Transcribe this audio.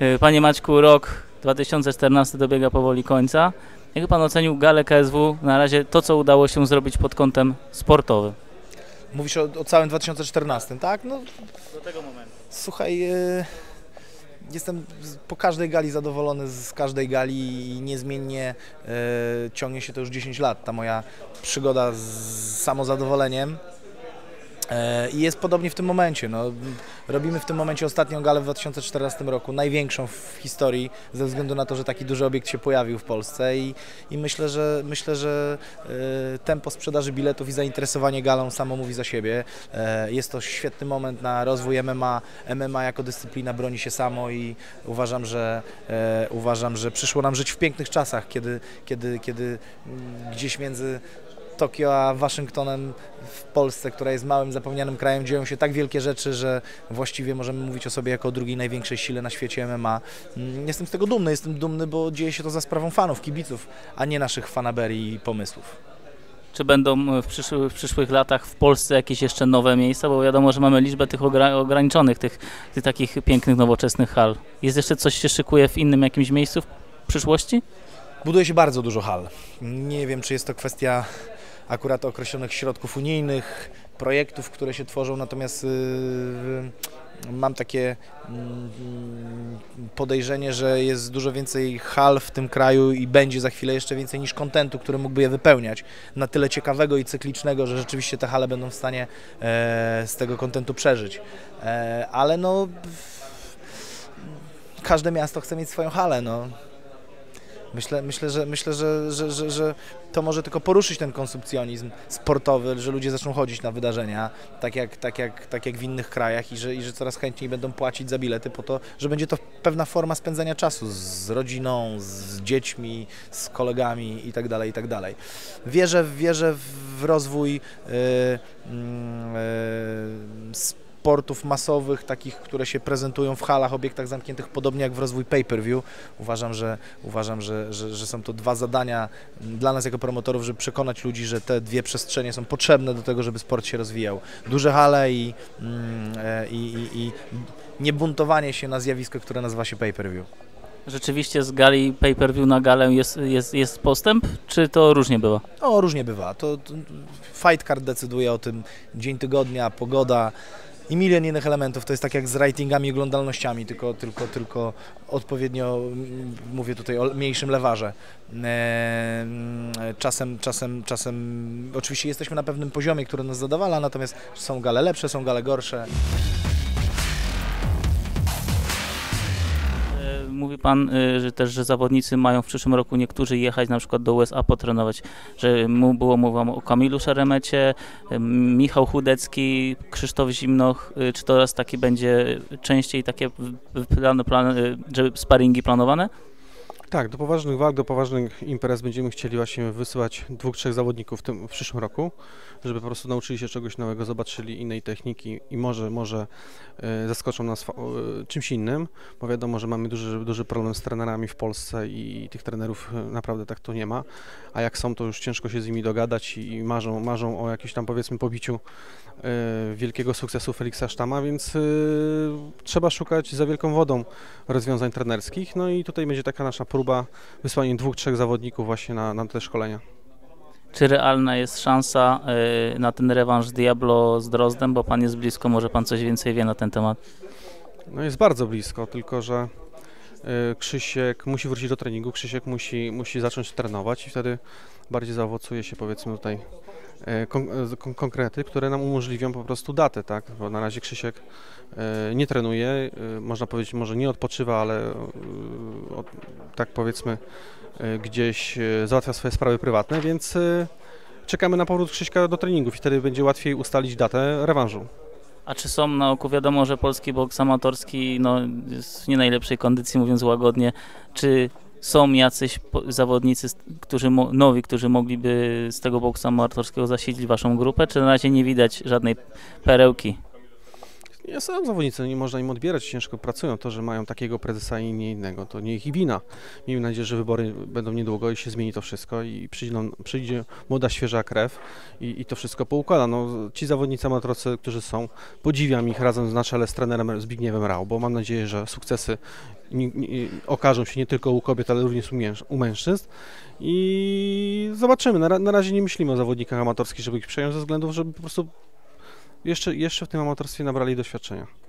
E, Panie Maćku, rok 2014 dobiega powoli końca. Jak pan ocenił galę KSW na razie to, co udało się zrobić pod kątem sportowym? Mówisz o, o całym 2014, tak? No Do tego momentu. słuchaj, e, jestem po każdej gali zadowolony z każdej gali i niezmiennie e, ciągnie się to już 10 lat, ta moja przygoda z samozadowoleniem. E, I jest podobnie w tym momencie. No, robimy w tym momencie ostatnią galę w 2014 roku, największą w historii, ze względu na to, że taki duży obiekt się pojawił w Polsce i, i myślę, że myślę, że e, tempo sprzedaży biletów i zainteresowanie galą samo mówi za siebie. E, Jest to świetny moment na rozwój MMA. MMA jako dyscyplina broni się samo i uważam, że uważam, że przyszło nam żyć w pięknych czasach, kiedy, kiedy, kiedy mm, gdzieś między Tokio a Waszyngtonem w Polsce, która jest małym, zapomnianym krajem, dzieją się tak wielkie rzeczy, że właściwie możemy mówić o sobie jako o drugiej największej sile na świecie MMA. Mm, Jestem z tego dumny, jestem dumny, bo dzieje się to za sprawą fanów, kibiców, a nie naszych fanaberii i pomysłów. Czy będą w, przyszły, w przyszłych latach w Polsce jakieś jeszcze nowe miejsca? Bo wiadomo, że mamy liczbę tych ogra- ograniczonych, tych, tych takich pięknych, nowoczesnych hal. Jest jeszcze coś się szykuje w innym jakimś miejscu w przyszłości? Buduje się bardzo dużo hal. Nie wiem, czy jest to kwestia akurat określonych środków unijnych, projektów, które się tworzą, natomiast yy, mam takie mm, podejrzenie, że jest dużo więcej hal w tym kraju i będzie za chwilę jeszcze więcej niż kontentu, który mógłby je wypełniać. Na tyle ciekawego i cyklicznego, że rzeczywiście te hale będą w stanie e, z tego kontentu przeżyć. E, ale no... Każde miasto chce mieć swoją halę, no. Myślę, myślę, że, myślę że, że, że, że to może tylko poruszyć ten konsumpcjonizm sportowy, że ludzie zaczną chodzić na wydarzenia, tak jak, tak jak, tak jak w innych krajach i że, i że coraz chętniej będą płacić za bilety po to, że będzie to pewna forma spędzania czasu z rodziną, z dziećmi, z kolegami itd. itd. Wierzę, wierzę w rozwój yy, yy, sportów masowych, takich, które się prezentują w halach, obiektach zamkniętych, podobnie jak w rozwój pay-per-view. Uważam, że, uważam że, że, że są to dwa zadania dla nas jako promotorów, żeby przekonać ludzi, że te dwie przestrzenie są potrzebne do tego, żeby sport się rozwijał. Duże hale i, mm, e, i, i, i nie buntowanie się na zjawisko, które nazywa się pay-per-view. Rzeczywiście z gali pay-per-view na galę jest, jest, jest postęp, czy to różnie bywa? O, różnie bywa. To, to fight card decyduje o tym, dzień tygodnia, pogoda i milion innych elementów. To jest tak jak z ratingami i oglądalnościami, tylko, tylko, tylko odpowiednio, mm, mówię tutaj o mniejszym lewarze. E, Czasem, czasem, czasem, oczywiście jesteśmy na pewnym poziomie, który nas zadowala, natomiast są gale lepsze, są gale gorsze. Mówi Pan, e, że też, że zawodnicy mają w przyszłym roku niektórzy jechać na przykład do USA potrenować, że mu było mowa o Kamilu Szeremecie, e, Michał Chudecki, Krzysztof Zimnoch, e, czy to raz taki będzie częściej takie w plan, żeby sparingi planowane? Tak, do poważnych walk, do poważnych imprez będziemy chcieli właśnie wysyłać dwóch, trzech zawodników w, tym, w przyszłym roku, żeby po prostu nauczyli się czegoś nowego, zobaczyli innej techniki i może, może e, zaskoczą nas e, czymś innym, bo wiadomo, że mamy duży, duży problem z trenerami w Polsce i tych trenerów e, naprawdę tak to nie ma, a jak są, to już ciężko się z nimi dogadać i, marzą, marzą o jakimś tam powiedzmy pobiciu wielkiego sukcesu Feliksa Sztama, więc trzeba szukać za wielką wodą rozwiązań trenerskich. No i tutaj będzie taka nasza próba wysłania dwóch, trzech zawodników właśnie na, na te szkolenia. Czy realna jest szansa e, na ten rewanż Diablo z Drozdem, bo Pan jest blisko, może Pan coś więcej wie na ten temat? No jest bardzo blisko, tylko że e, Krzysiek musi wrócić do treningu, Krzysiek musi, musi zacząć trenować i wtedy bardziej zaowocuje się powiedzmy tutaj e, kon, kon, konkrety, które nam umożliwią po prostu datę, tak? Bo na razie Krzysiek nie trenuje, można powiedzieć może nie odpoczywa, ale tak powiedzmy e, gdzieś e, załatwia swoje sprawy prywatne, więc e, czekamy na powrót Krzyśka do treningów i wtedy będzie łatwiej ustalić datę rewanżu. A czy są na oku, wiadomo, że polski boks amatorski no, jest w nie najlepszej kondycji, mówiąc łagodnie, czy są jacyś zawodnicy, którzy nowi, którzy mogliby z tego boksu amatorskiego zasilić waszą grupę, czy na razie nie widać żadnej perełki? Nie są zawodnicy, nie można im odbierać, ciężko pracują. To, że mają takiego prezesa i nie innego, to nie ich wina. Miejmy nadzieję, że wybory będą niedługo i się zmieni to wszystko i przyjdzie, przyjdzie młoda, świeża krew i, i to wszystko poukłada. No, ci zawodnicy amatorcy, którzy są, podziwiam ich razem na czele z trenerem Zbigniewem Rał, bo mam nadzieję, że sukcesy nie, nie, okażą się nie tylko u kobiet, ale również u, męż, u mężczyzn. I zobaczymy. Na, na razie nie myślimy o zawodnikach amatorskich, żeby ich przejąć, ze względu, żeby po prostu jeszcze, jeszcze w tym amatorstwie nabrali doświadczenia.